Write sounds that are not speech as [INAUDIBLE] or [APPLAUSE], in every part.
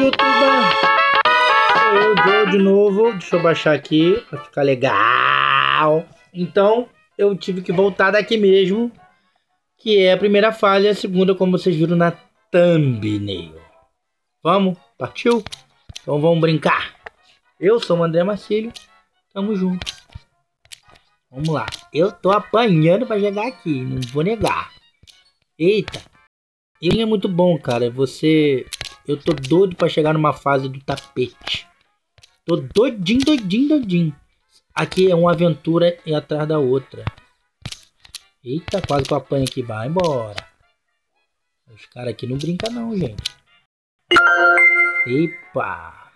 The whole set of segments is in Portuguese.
YouTube? Eu, Joe, de novo. Deixa eu baixar aqui pra ficar legal. Então, eu tive que voltar daqui mesmo. Que é a primeira falha, a segunda, como vocês viram na thumbnail. Vamos? Partiu? Então vamos brincar. Eu sou o André Marcílio. Tamo junto. Vamos lá. Eu tô apanhando pra jogar aqui. Não vou negar. Eita. Ele é muito bom, cara. Você... Eu tô doido pra chegar numa fase do tapete. Tô doidinho, doidinho, doidinho. Aqui é uma aventura e atrás da outra. Eita, quase que eu apanho aqui. Vai embora. Os caras aqui não brincam não, gente. Epa.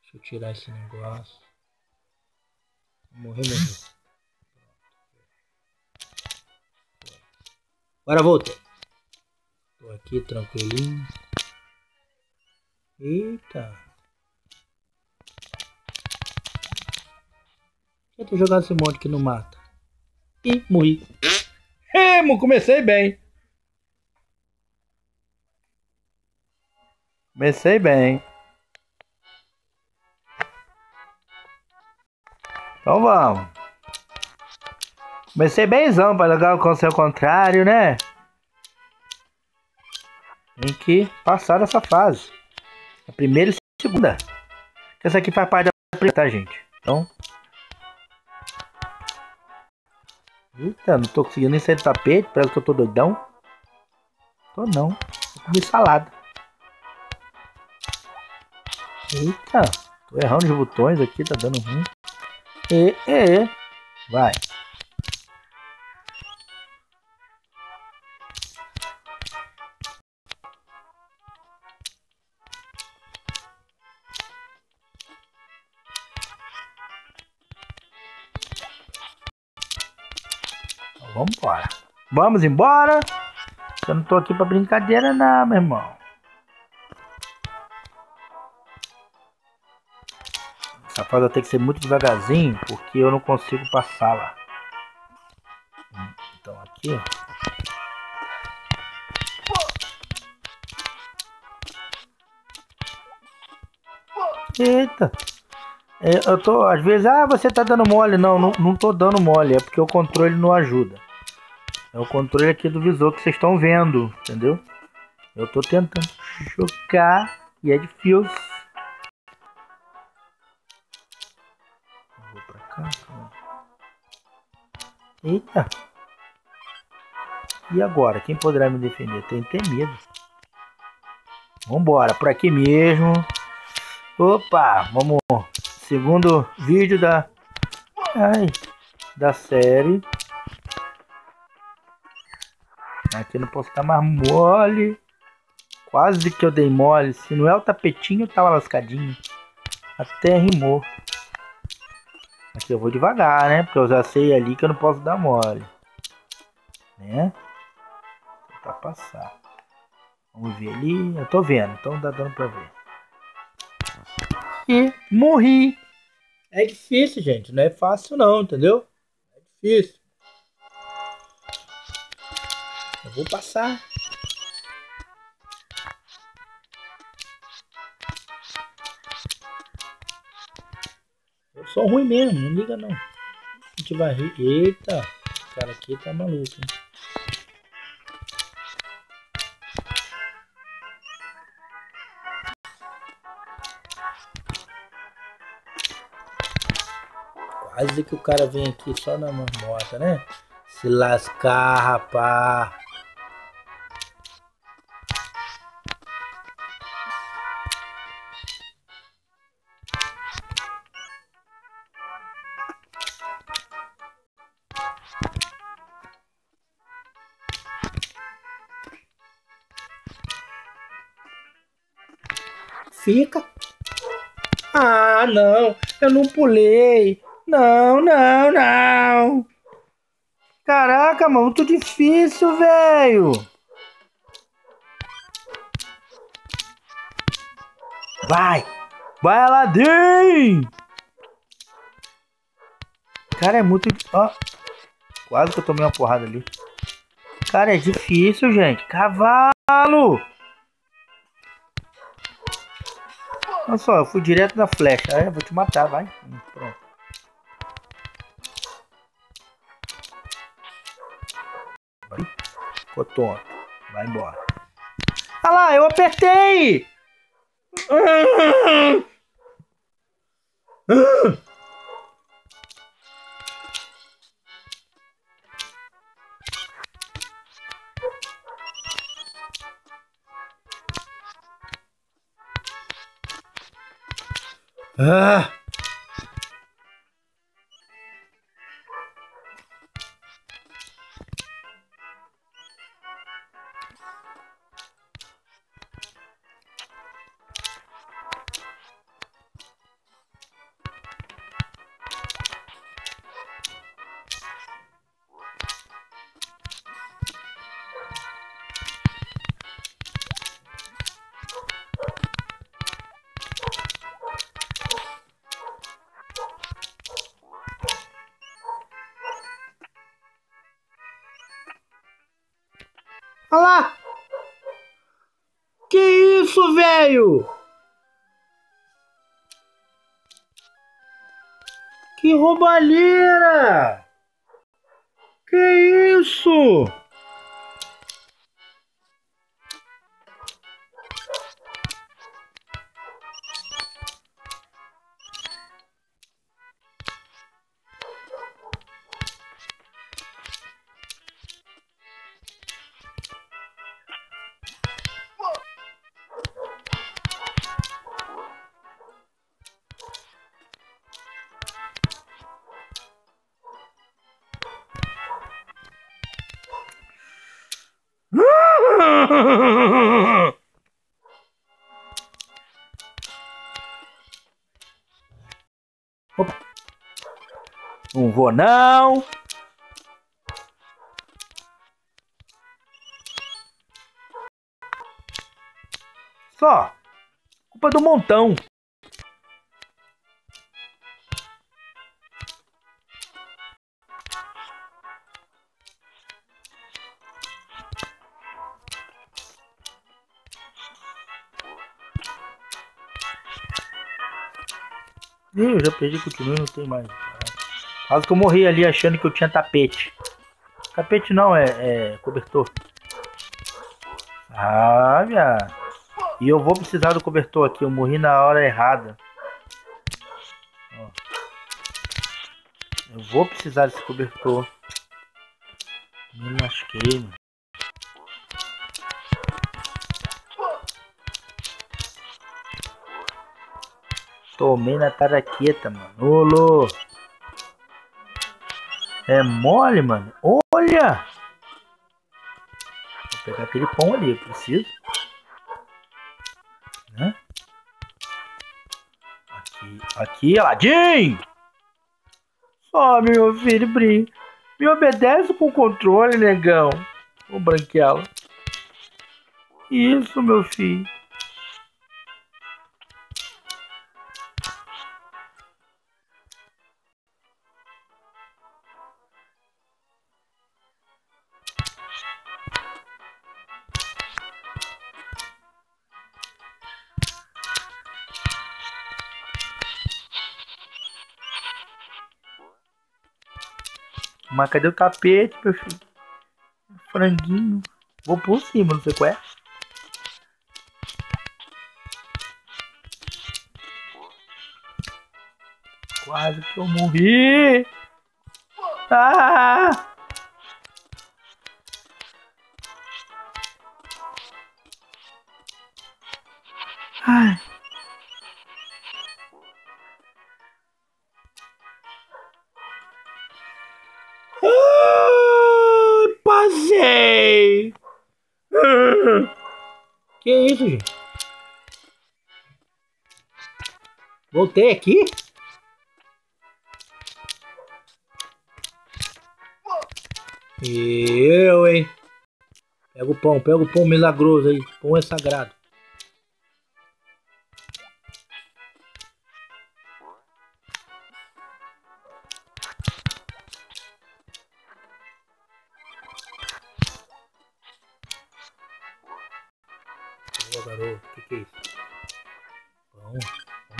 Deixa eu tirar esse negócio. Morrer, morrer. Agora voltei. Aqui tranquilinho. Eita. Eu ter jogado esse monte que não mata. E morri. Remo, comecei bem. Comecei bem. Então vamos. Comecei bemzão para jogar o seu contrário, né? Tem que passar dessa fase. A primeira e a segunda. Essa aqui faz parte da primeira, tá, gente? Então. Eita, não tô conseguindo nem sair do tapete. Parece que eu tô doidão. Tô não. Eu comi salada. Eita, tô errando os botões aqui, tá dando ruim. E, e, vai. Vamos embora. Eu não tô aqui pra brincadeira não, meu irmão. Essa fase tem que ser muito devagarzinho, porque eu não consigo passar lá. Então aqui. Eita! É, eu tô, às vezes, ah, você tá dando mole. Não, não, não tô dando mole, é porque o controle não ajuda. É o controle aqui do visor que vocês estão vendo, entendeu? Eu tô tentando jogar e é difícil. Vou pra cá. Eita! E agora? Quem poderá me defender? Tem que ter medo. Vambora, por aqui mesmo. Opa, vamos segundo vídeo da ai, da série. Aqui não posso estar mais mole. Quase que eu dei mole. Se não é o tapetinho, tava lascadinho. Até rimou. Aqui eu vou devagar, né? Porque eu já sei ali que eu não posso dar mole. Né? Pra passar. Vamos ver ali. Eu tô vendo, então dá dando pra ver. E morri. É difícil, gente. Não é fácil não, entendeu? É difícil. Eu vou passar. Eu sou ruim mesmo, não liga não. A gente vai rir. Eita, esse cara aqui tá maluco. Hein? Quase que o cara vem aqui só na marmota, né? Se lascar, rapá. Ah, não. Eu não pulei. Não, não, não. Caraca, mano, muito difícil, velho. Vai. Vai, Aladdin. Cara, é muito... Ó, quase que eu tomei uma porrada ali. Cara, é difícil, gente. Cavalo. Olha só, eu fui direto na flecha. Eu vou te matar, vai. Hum, pronto. Ficou tonto. Vai embora. Olha lá, eu apertei! Ah! [LAUGHS] Olha Que isso? Vou não. Só. Culpa do montão. Ih, eu já perdi, continua não tem mais. Quase que eu morri ali achando que eu tinha tapete. Tapete não, é, é cobertor. Ah, viado. E eu vou precisar do cobertor aqui. Eu morri na hora errada. Eu vou precisar desse cobertor. Me lasquei. Tomei na taraqueta, mano. Olô. É mole, mano. Olha. Vou pegar aquele pão ali, eu preciso. Né? Aqui, aqui, Aladim! Só, meu filho, brinca. Me obedece com controle, negão. Ô, branquela. Isso, meu filho. Cadê o tapete, meu filho? Franguinho. Vou por cima, não sei qual é. Quase que eu morri. Ah! Voltei aqui? Eu, hein? Pega o pão, pega o pão milagroso aí. Pão é sagrado.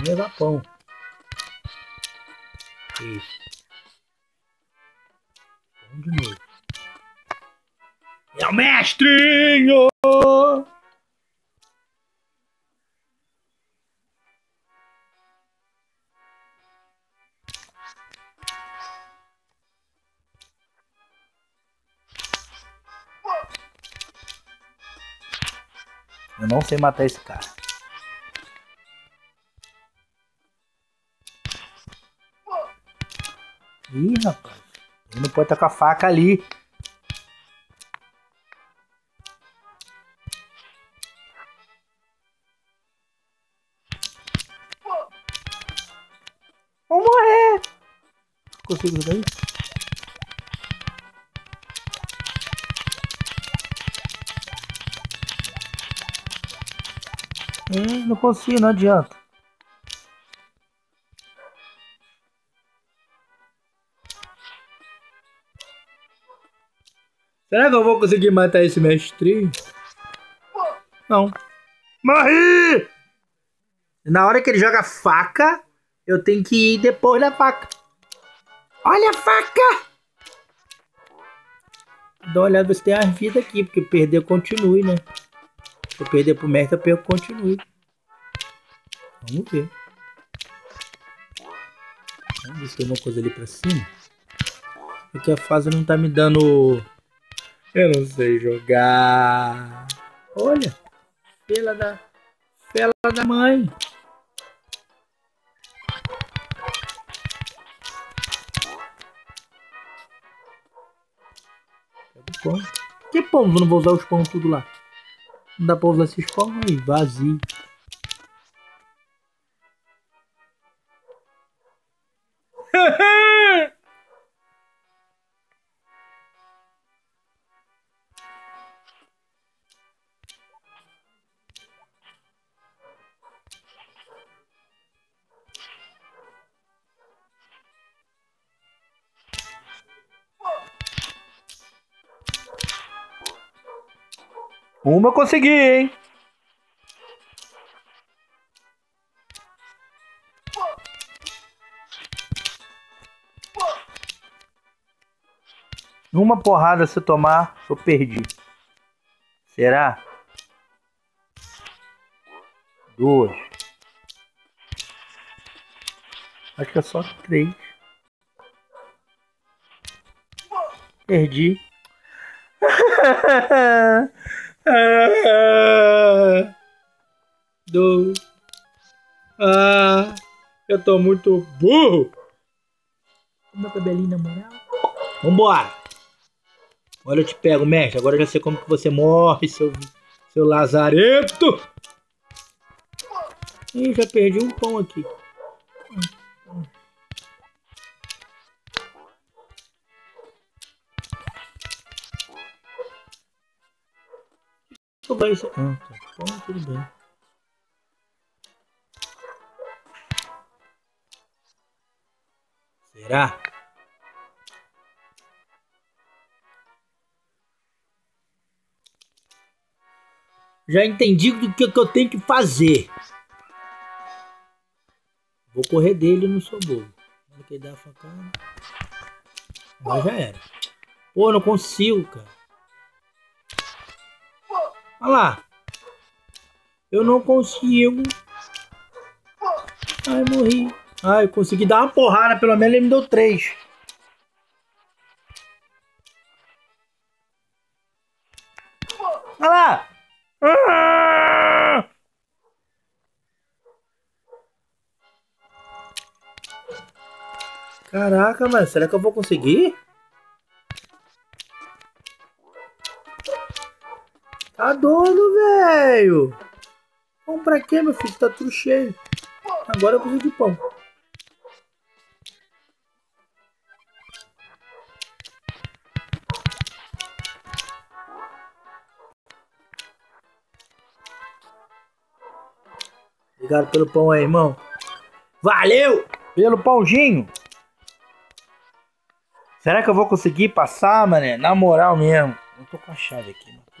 Levar pão. Isso. Pão de novo. O mestrinho! Eu não sei matar esse cara. Ele não pode estar com a faca ali. Vou morrer. Consigo isso daí? Hum, não consigo, não adianta. Será que eu vou conseguir matar esse mestre? Não. Morri! Na hora que ele joga faca, eu tenho que ir depois da faca. Olha a faca! Dá uma olhada se tem as vidas aqui, porque perder continue, né? Se eu perder pro mestre, eu perco continue. Vamos ver. Vamos ver se tem uma coisa ali pra cima. Porque a fase não tá me dando eu não sei jogar. Olha. Fela da. Fela da mãe. Que pão? Eu não vou usar os pão tudo lá. Não dá pra usar esses pão aí. Vazio. Uma eu consegui, hein? Uma porrada se tomar, eu perdi. Será? Duas. Acho que é só três. Perdi. [LAUGHS] Ah, dois. Ah, eu tô muito burro. Meu cabelinho na moral. Vambora. Agora eu te pego, mestre. Agora eu já sei como que você morre, seu, seu lazareto. Ih, já perdi um pão aqui. Tudo bem, isso. Ah, tá. Então, tudo bem. Será? Já entendi do que, que eu tenho que fazer. Vou correr dele no sou bobo. Olha que ele dá a facada. Mas já era. Pô, não consigo, cara. Olha lá. Eu não consigo. Ai, morri. Ai, eu consegui dar uma porrada. Pelo menos ele me deu três. Olha lá. Caraca, mano. Será que eu vou conseguir? Doido, velho. Pão pra quê, meu filho? Tá tudo cheio. Agora eu preciso de pão. Obrigado pelo pão aí, irmão. Valeu pelo pãozinho. Será que eu vou conseguir passar, mané? Na moral mesmo. Eu tô com a chave aqui, mano.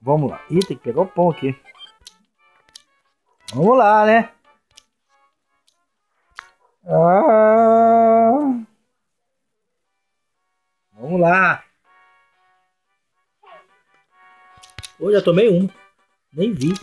Vamos lá. Ih, tem que pegar o pão aqui. Vamos lá, né? Ah... Vamos lá. Hoje já tomei um. Nem vi.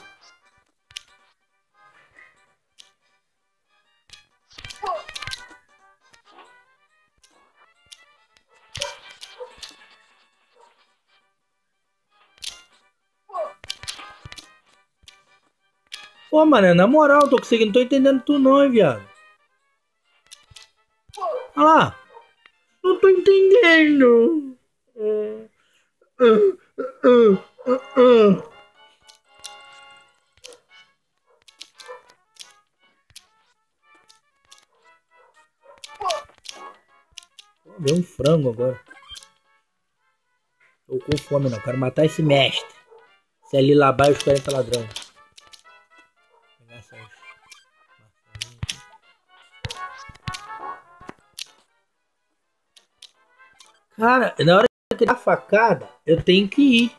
Pô, mano, na moral, tô conseguindo, não tô entendendo tu não, hein, viado. Olha lá. Não tô entendendo. Uh, ver um frango agora. Tô com fome não, quero matar esse mestre. Se é ali lá abaixo, os 40 ladrões. Cara, na hora que dá a facada, eu tenho que ir.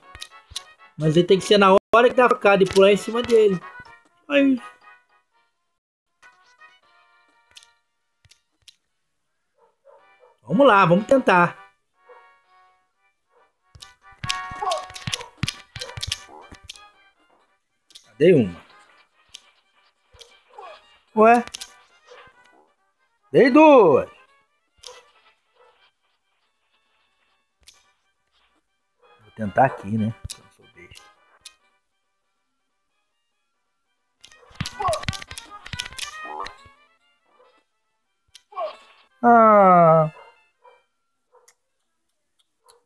Mas ele tem que ser na hora que dá a facada e pular em cima dele. Aí. Vamos lá, vamos tentar. Dei uma. Ué? Dei duas. Tentar aqui, né? Ah.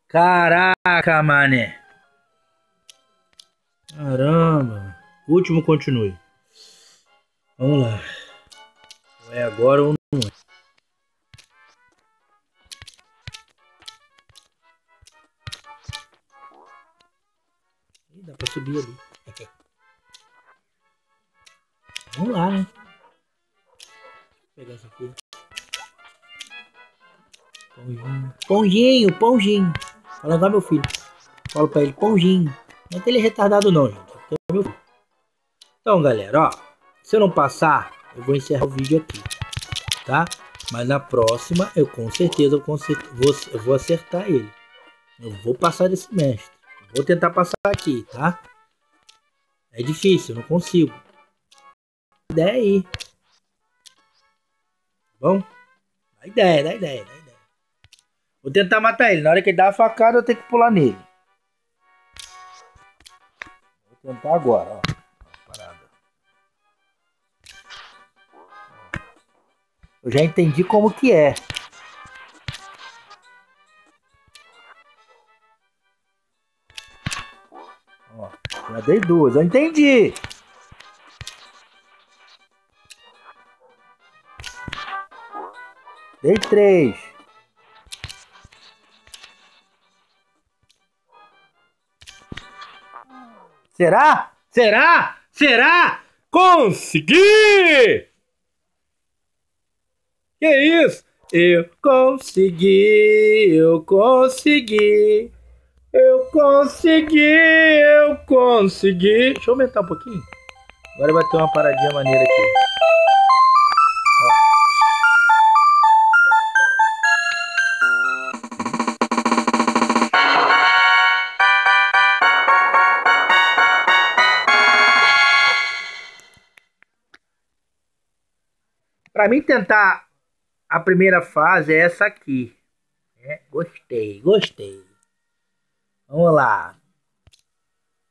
Caraca, mané. Caramba. Último continue. Vamos lá. É agora ou subir ali. Vamos lá, né? Vou pegar isso aqui. Pãozinho. Pãozinho, pãozinho. Fala lá, meu filho. Fala pra ele, pãozinho. Não é que ele é retardado não, gente. É filho. Então, galera, ó. Se eu não passar, eu vou encerrar o vídeo aqui. Tá? Mas na próxima, eu com certeza vou, eu vou acertar ele. Eu vou passar desse mestre. Vou tentar passar aqui, tá? É difícil, não consigo. Ideia aí. Bom? Dá ideia, dá ideia, dá ideia. Vou tentar matar ele. Na hora que ele dá a facada, eu tenho que pular nele. Vou tentar agora, ó. Eu já entendi como que é. Já dei duas, eu entendi. Dei três. Será? Será? Será? Consegui! Que isso? Eu consegui, eu consegui. Consegui, eu consegui. Deixa eu aumentar um pouquinho. Agora vai ter uma paradinha maneira aqui. Para mim tentar a primeira fase é essa aqui. É, gostei, gostei. Vamos lá.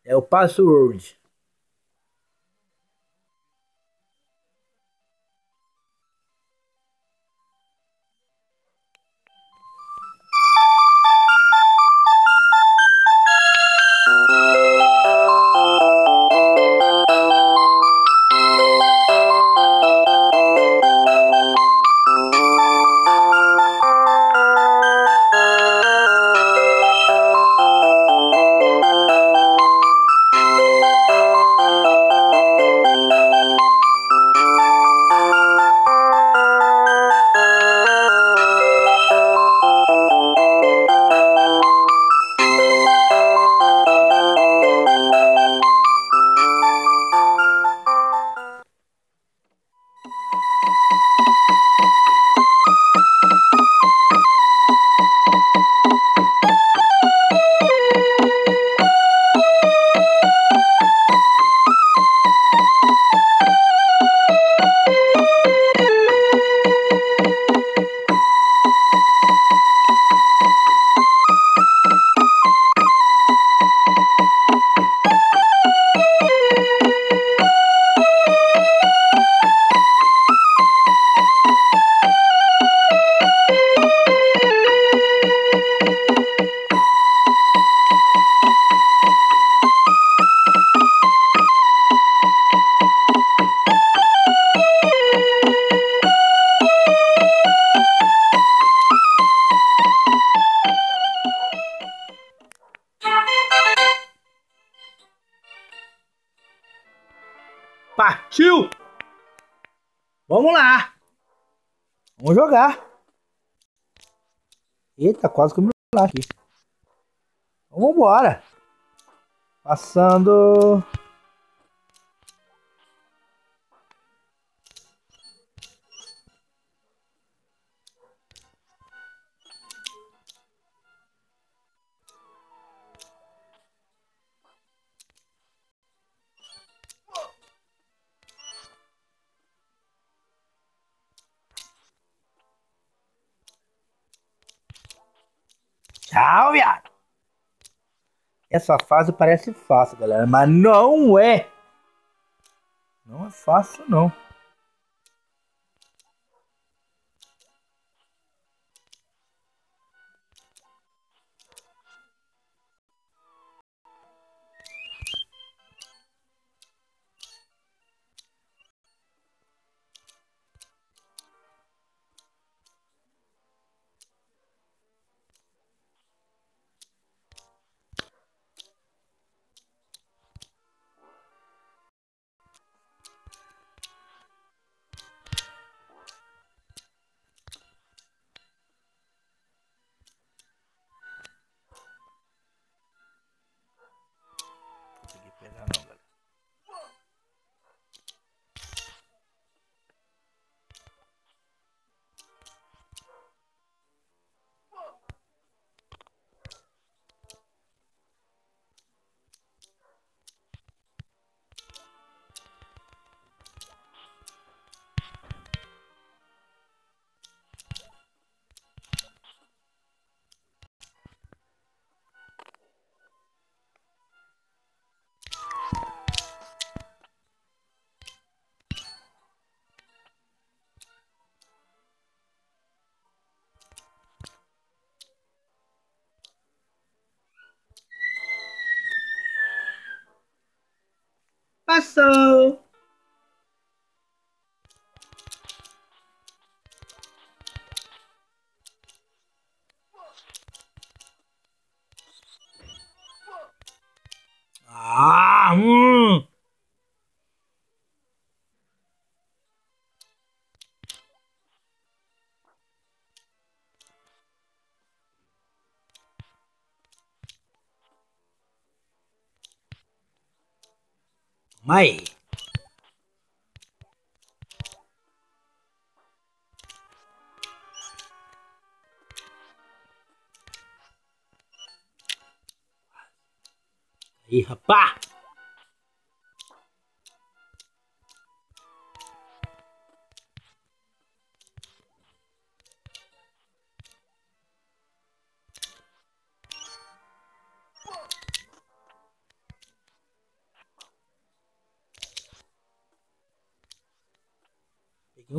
É o password. Partiu! Vamos lá! Vamos jogar! Eita, quase que eu me lá aqui. Então, vamos embora! Passando... Essa fase parece fácil, galera, mas não é. Não é fácil, não. Paso! Mai. Ih, rapá!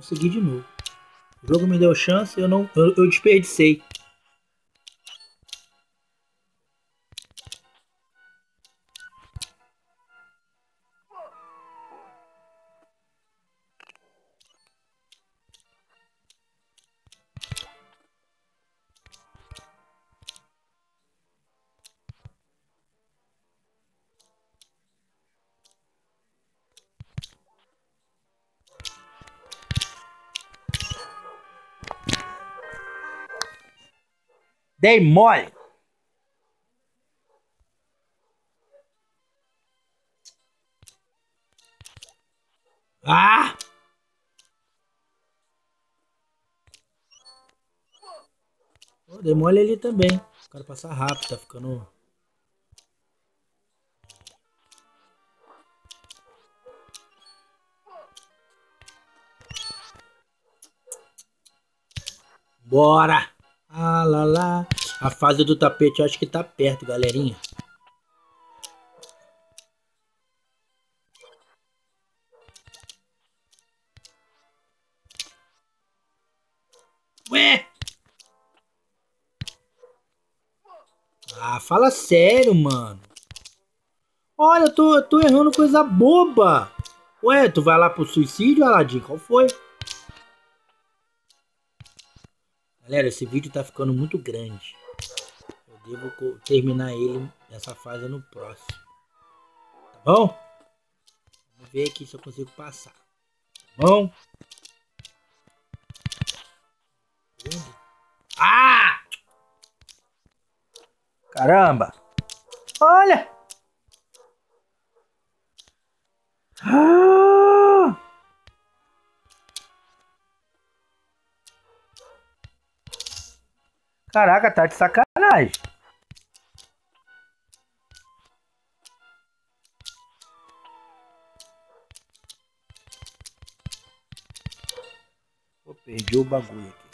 Consegui de novo. O jogo me deu chance, eu não, eu, eu desperdicei. Dei mole. Ah! Oh, dei mole ali também. O cara passar rápido, tá ficando. Bora! lá, lá. A fase do tapete acho que tá perto, galerinha. Ué! Ah, fala sério, mano. Olha, eu tô, eu tô errando coisa boba. Ué, tu vai lá pro suicídio, Aladim? Qual foi? Galera, esse vídeo tá ficando muito grande. Eu devo terminar ele nessa fase no próximo. Tá bom? Vamos ver aqui se eu consigo passar. Tá bom? Ah! Caramba! Olha! Ah! Caraca, tá de sacanagem. Perdi o bagulho aqui.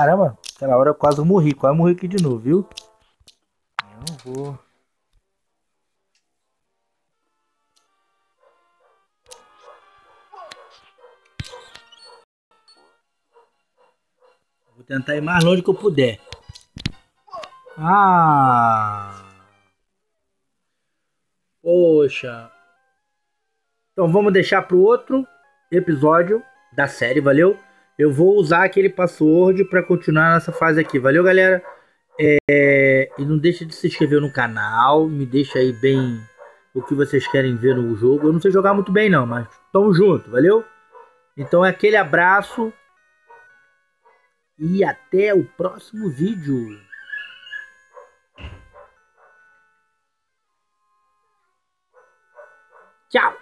Caramba, aquela hora eu quase morri, quase morri aqui de novo, viu? Não vou. Vou tentar ir mais longe que eu puder. Ah! Poxa. Então vamos deixar para o outro episódio da série, valeu? Eu vou usar aquele password para continuar nessa fase aqui. Valeu, galera. É, e não deixa de se inscrever no canal. Me deixa aí bem o que vocês querem ver no jogo. Eu não sei jogar muito bem não, mas tamo junto, valeu? Então é aquele abraço. E até o próximo vídeo. Tchau!